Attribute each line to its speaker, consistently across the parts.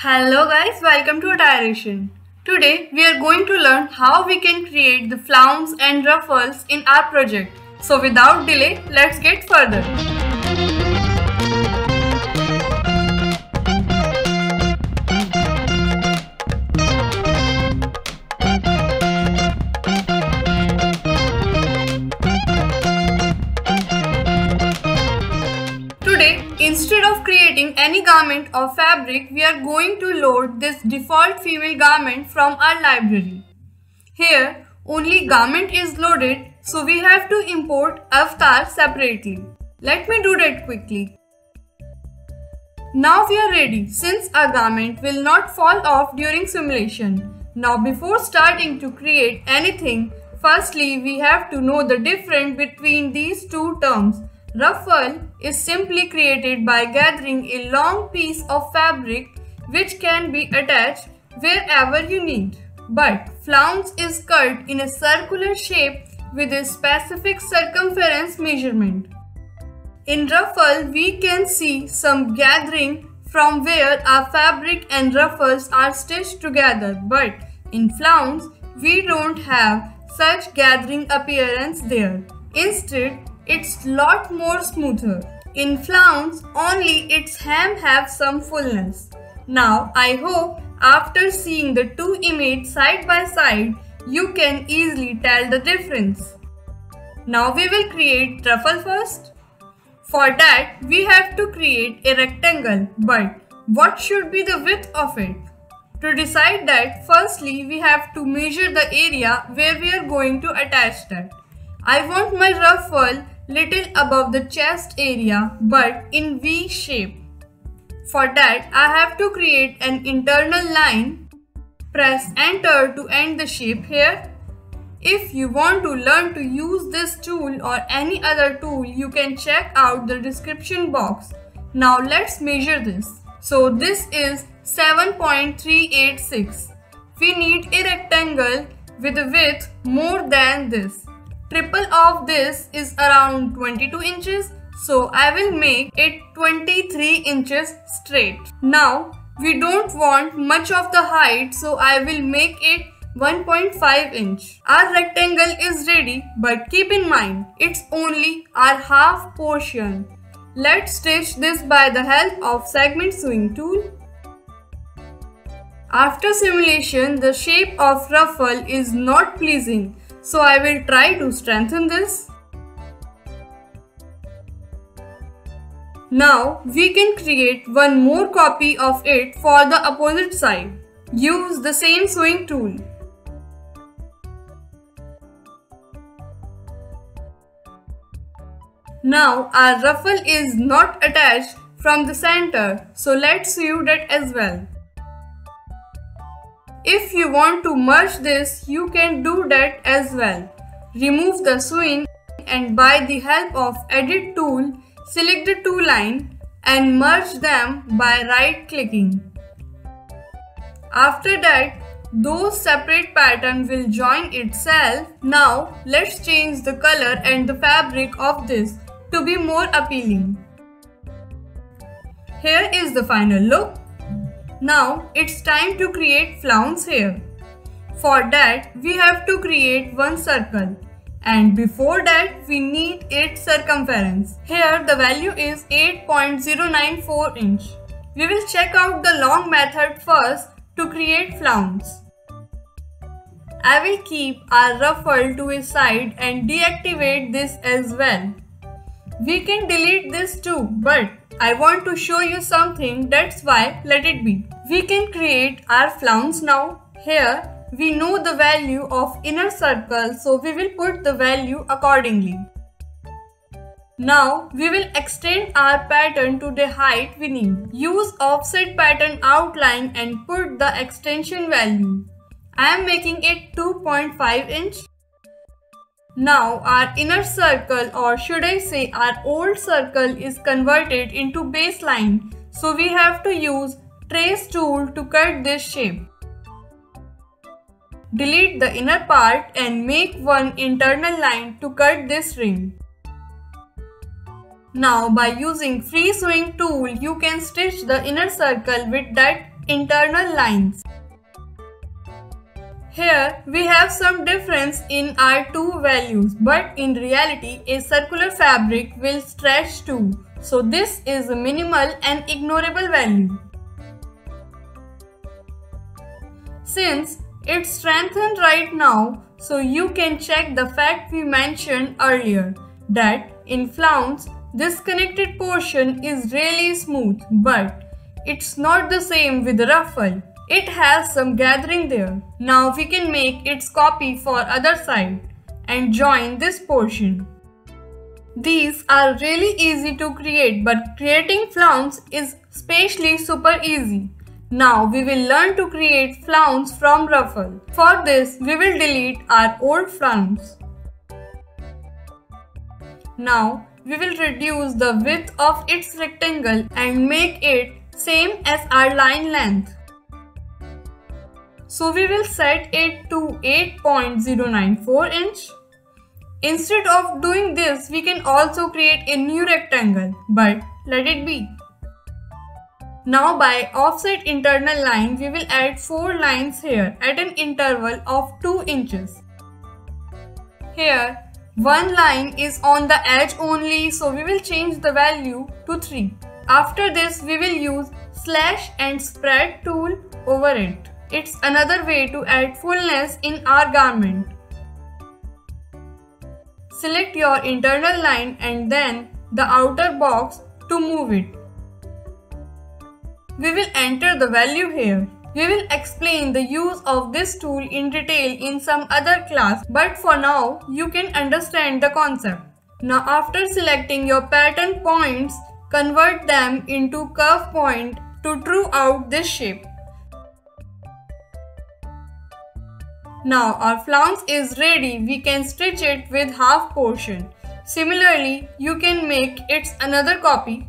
Speaker 1: Hello guys, welcome to Attireation. Today we are going to learn how we can create the flounce and ruffles in our project. So without delay, let's get further. Any garment or fabric, we are going to load this default female garment from our library. Here, only garment is loaded, so we have to import avatar separately. Let me do that quickly. Now we are ready since our garment will not fall off during simulation. Now before starting to create anything, firstly we have to know the difference between these two terms Ruffle is simply created by gathering a long piece of fabric which can be attached wherever you need. But flounce is cut in a circular shape with a specific circumference measurement. In ruffle, we can see some gathering from where our fabric and ruffles are stitched together. But in flounce, we don't have such gathering appearance there. Instead, it's lot more smoother. In flounce, only its hem have some fullness. Now, I hope after seeing the two images side by side, you can easily tell the difference. Now we will create ruffle first. For that, we have to create a rectangle, but what should be the width of it? To decide that, firstly, we have to measure the area where we are going to attach that. I want my ruffle little above the chest area but in V shape. For that, I have to create an internal line. Press enter to end the shape here. If you want to learn to use this tool or any other tool, you can check out the description box. Now let's measure this. So this is 7.386. We need a rectangle with a width more than this. Triple of this is around 22 inches. So I will make it 23 inches straight. Now we don't want much of the height so I will make it 1.5 inch. Our rectangle is ready but keep in mind it's only our half portion. Let's stitch this by the help of segment sewing tool. After simulation the shape of ruffle is not pleasing so I will try to strengthen this. Now we can create one more copy of it for the opposite side. Use the same sewing tool. Now our ruffle is not attached from the center so let's sew that as well. If you want to merge this, you can do that as well. Remove the sewing and by the help of edit tool, select the two line and merge them by right clicking. After that, those separate pattern will join itself. Now let's change the color and the fabric of this to be more appealing. Here is the final look. Now it's time to create flounce here. For that we have to create one circle and before that we need its circumference. Here the value is 8.094 inch. We will check out the long method first to create flounce. I will keep our ruffle to a side and deactivate this as well. We can delete this too but I want to show you something that's why let it be. We can create our flounce now. Here we know the value of inner circle so we will put the value accordingly. Now we will extend our pattern to the height we need. Use offset pattern outline and put the extension value. I am making it 2.5 inch. Now our inner circle or should I say our old circle is converted into baseline. So we have to use trace tool to cut this shape. Delete the inner part and make one internal line to cut this ring. Now by using free sewing tool you can stitch the inner circle with that internal lines. Here we have some difference in our two values but in reality a circular fabric will stretch too. So this is a minimal and ignorable value. Since it's strengthened right now so you can check the fact we mentioned earlier that in flounce this connected portion is really smooth but it's not the same with ruffle. It has some gathering there. Now we can make its copy for other side and join this portion. These are really easy to create but creating flounce is especially super easy. Now we will learn to create flounce from ruffle. For this we will delete our old flounce. Now we will reduce the width of its rectangle and make it same as our line length. So we will set it to 8.094 inch. Instead of doing this, we can also create a new rectangle, but let it be. Now by offset internal line, we will add 4 lines here at an interval of 2 inches. Here, one line is on the edge only, so we will change the value to 3. After this, we will use slash and spread tool over it. It's another way to add fullness in our garment. Select your internal line and then the outer box to move it. We will enter the value here. We will explain the use of this tool in detail in some other class but for now you can understand the concept. Now after selecting your pattern points, convert them into curve point to draw out this shape. Now our flounce is ready, we can stitch it with half portion. Similarly, you can make its another copy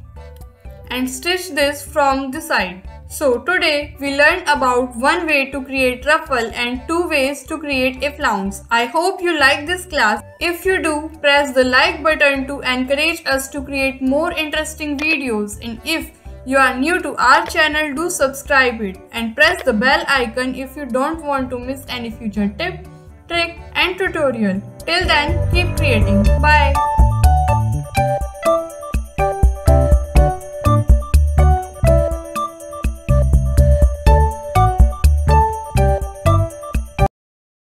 Speaker 1: and stitch this from the side. So today we learned about one way to create ruffle and two ways to create a flounce. I hope you like this class. If you do, press the like button to encourage us to create more interesting videos and if you are new to our channel, do subscribe it and press the bell icon if you don't want to miss any future tip, trick and tutorial. Till then, keep creating. Bye.